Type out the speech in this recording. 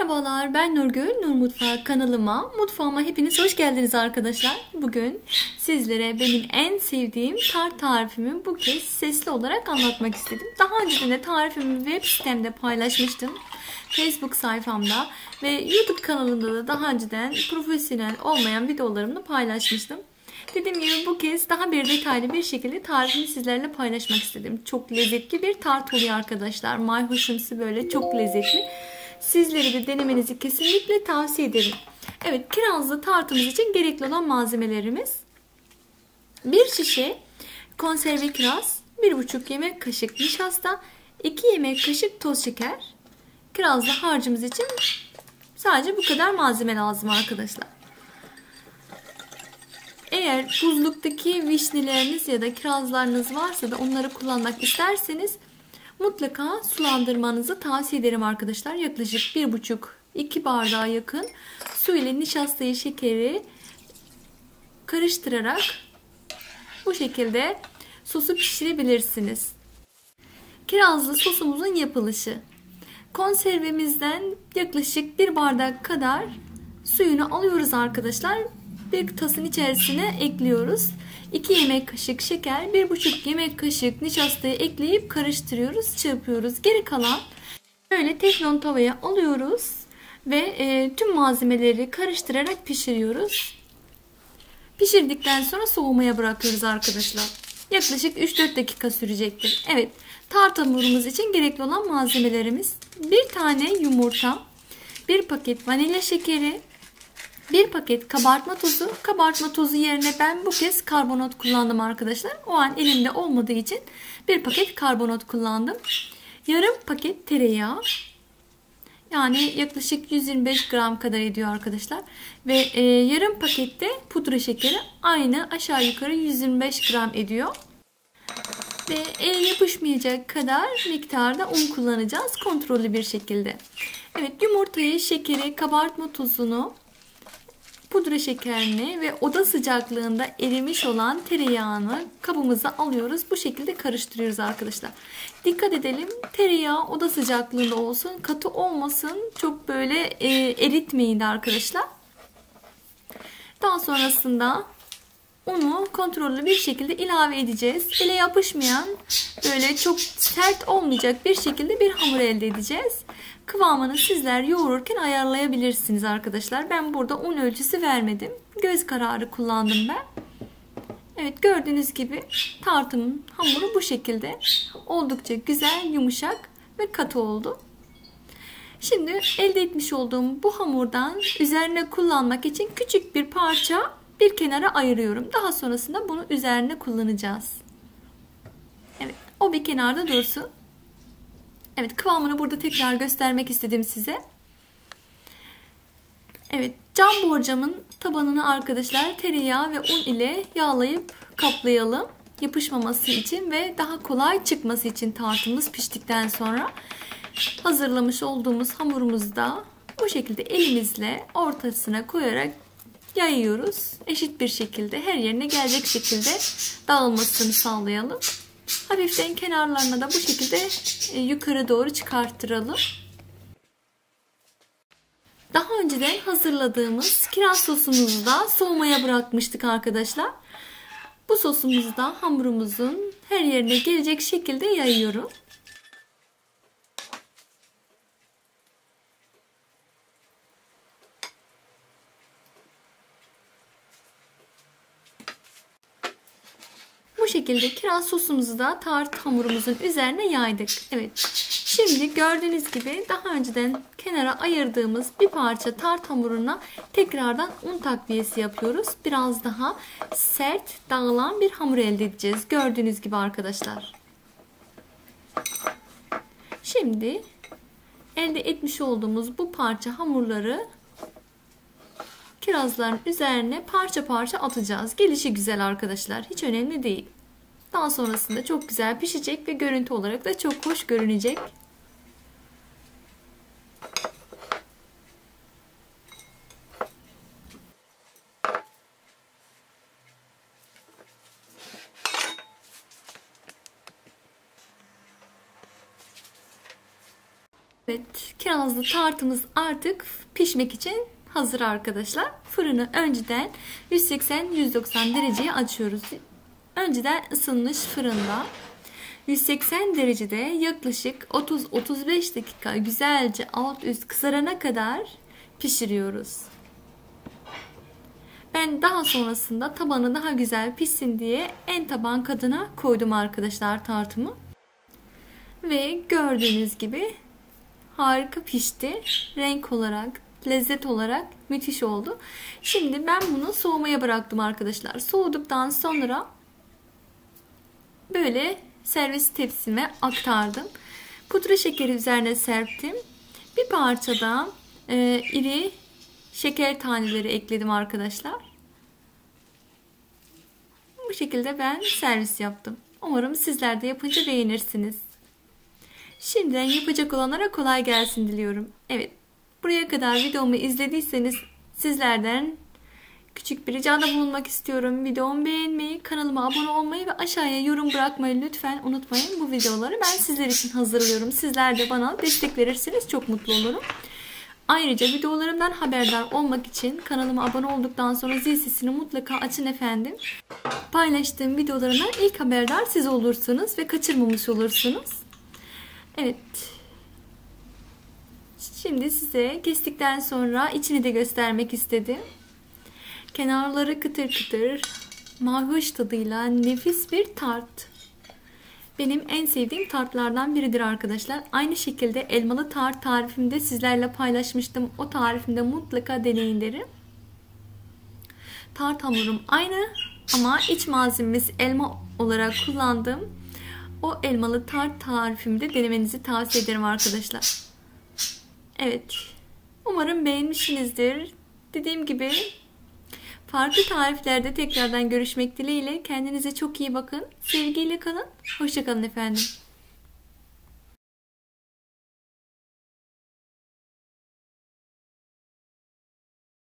Merhabalar ben Nurgül, Nur Mutfağı kanalıma, mutfağıma hepiniz hoş geldiniz arkadaşlar. Bugün sizlere benim en sevdiğim tart tarifimi bu kez sesli olarak anlatmak istedim. Daha önce de tarifimi web sitemde paylaşmıştım. Facebook sayfamda ve YouTube kanalında da daha önceden profesyonel olmayan videolarımı paylaşmıştım. Dediğim gibi bu kez daha bir detaylı bir şekilde tarifimi sizlerle paylaşmak istedim. Çok lezzetli bir tart oluyor arkadaşlar. Mayhoşumsu böyle çok lezzetli. Sizleri de denemenizi kesinlikle tavsiye ederim. Evet kirazlı tartımız için gerekli olan malzemelerimiz. Bir şişe konserve kiraz, 1,5 yemek kaşık nişasta, 2 yemek kaşık toz şeker. Kirazlı harcımız için sadece bu kadar malzeme lazım arkadaşlar. Eğer buzluktaki vişneleriniz ya da kirazlarınız varsa da onları kullanmak isterseniz mutlaka sulandırmanızı tavsiye ederim arkadaşlar. Yaklaşık 1,5-2 bardağa yakın su ile nişastayı, şekeri karıştırarak bu şekilde sosu pişirebilirsiniz. Kirazlı sosumuzun yapılışı. Konservemizden yaklaşık 1 bardak kadar suyunu alıyoruz arkadaşlar. Bir tasın içerisine ekliyoruz. 2 yemek kaşık şeker, 1,5 yemek kaşık nişastayı ekleyip karıştırıyoruz, çırpıyoruz. Geri kalan böyle teflon tavaya alıyoruz ve e, tüm malzemeleri karıştırarak pişiriyoruz. Pişirdikten sonra soğumaya bırakıyoruz arkadaşlar. Yaklaşık 3-4 dakika sürecektir. Evet, tart hamurumuz için gerekli olan malzemelerimiz bir tane yumurta, bir paket vanilya şekeri, bir paket kabartma tozu. Kabartma tozu yerine ben bu kez karbonat kullandım arkadaşlar. O an elimde olmadığı için bir paket karbonat kullandım. Yarım paket tereyağı. Yani yaklaşık 125 gram kadar ediyor arkadaşlar. Ve e, yarım pakette pudra şekeri aynı aşağı yukarı 125 gram ediyor. Ve el yapışmayacak kadar miktarda un kullanacağız kontrollü bir şekilde. Evet yumurtayı, şekeri, kabartma tozunu pudra şekerini ve oda sıcaklığında erimiş olan tereyağını kabımıza alıyoruz. Bu şekilde karıştırıyoruz arkadaşlar. Dikkat edelim tereyağı oda sıcaklığında olsun. Katı olmasın. Çok böyle e, eritmeyin de arkadaşlar. Daha sonrasında unu kontrollü bir şekilde ilave edeceğiz. Ele yapışmayan böyle çok sert olmayacak bir şekilde bir hamur elde edeceğiz. Kıvamını sizler yoğururken ayarlayabilirsiniz arkadaşlar. Ben burada un ölçüsü vermedim. Göz kararı kullandım ben. Evet gördüğünüz gibi tartımın hamuru bu şekilde. Oldukça güzel, yumuşak ve katı oldu. Şimdi elde etmiş olduğum bu hamurdan üzerine kullanmak için küçük bir parça bir kenara ayırıyorum. Daha sonrasında bunu üzerine kullanacağız. Evet o bir kenarda dursun. Evet kıvamını burada tekrar göstermek istedim size. Evet cam borcamın tabanını arkadaşlar tereyağı ve un ile yağlayıp kaplayalım. Yapışmaması için ve daha kolay çıkması için tartımız piştikten sonra hazırlamış olduğumuz hamurumuzu da bu şekilde elimizle ortasına koyarak yayıyoruz. Eşit bir şekilde her yerine gelecek şekilde dağılmasını sağlayalım. Hafiften kenarlarına da bu şekilde e, yukarı doğru çıkarttıralım. Daha önceden hazırladığımız kiraz sosumuzu da soğumaya bırakmıştık arkadaşlar. Bu sosumuzu da hamurumuzun her yerine gelecek şekilde yayıyorum. Şekilde kiraz sosumuzu da tart hamurumuzun üzerine yaydık. Evet. Şimdi gördüğünüz gibi daha önceden kenara ayırdığımız bir parça tart hamuruna tekrardan un takviyesi yapıyoruz. Biraz daha sert dağılan bir hamur elde edeceğiz. Gördüğünüz gibi arkadaşlar. Şimdi elde etmiş olduğumuz bu parça hamurları kirazların üzerine parça parça atacağız. Gelişi güzel arkadaşlar. Hiç önemli değil. Daha sonrasında çok güzel pişecek ve görüntü olarak da çok hoş görünecek. Evet, kirazlı tartımız artık pişmek için hazır arkadaşlar. Fırını önceden 180-190 dereceye açıyoruz. Önceden ısınmış fırında 180 derecede yaklaşık 30-35 dakika güzelce alt üst kızarana kadar pişiriyoruz. Ben daha sonrasında tabanı daha güzel pişsin diye en taban kadına koydum arkadaşlar tartımı. Ve gördüğünüz gibi harika pişti. Renk olarak, lezzet olarak müthiş oldu. Şimdi ben bunu soğumaya bıraktım arkadaşlar. Soğuduktan sonra böyle servis tepsime aktardım. Pudra şekeri üzerine serptim. Bir parçada e, iri şeker taneleri ekledim arkadaşlar. Bu şekilde ben servis yaptım. Umarım sizler de yapınca beğenirsiniz. Şimdiden yapacak olanlara kolay gelsin diliyorum. Evet, buraya kadar videomu izlediyseniz sizlerden küçük bir ricada bulunmak istiyorum. Videomu beğenmeyi, kanalıma abone olmayı ve aşağıya yorum bırakmayı lütfen unutmayın. Bu videoları ben sizler için hazırlıyorum. Sizler de bana destek verirseniz çok mutlu olurum. Ayrıca videolarımdan haberdar olmak için kanalıma abone olduktan sonra zil sesini mutlaka açın efendim. Paylaştığım videolarımdan ilk haberdar siz olursunuz ve kaçırmamış olursunuz. Evet. Şimdi size kestikten sonra içini de göstermek istedim. Kenarları kıtır kıtır, mahoş tadıyla nefis bir tart. Benim en sevdiğim tartlardan biridir arkadaşlar. Aynı şekilde elmalı tart tarifimde sizlerle paylaşmıştım. O tarifimde mutlaka deneyin derim. Tart hamurum aynı ama iç malzememiz elma olarak kullandığım o elmalı tart tarifimde denemenizi tavsiye ederim arkadaşlar. Evet. Umarım beğenmişsinizdir. Dediğim gibi farklı tariflerde tekrardan görüşmek dileğiyle. Kendinize çok iyi bakın. Sevgiyle kalın. Hoşçakalın efendim.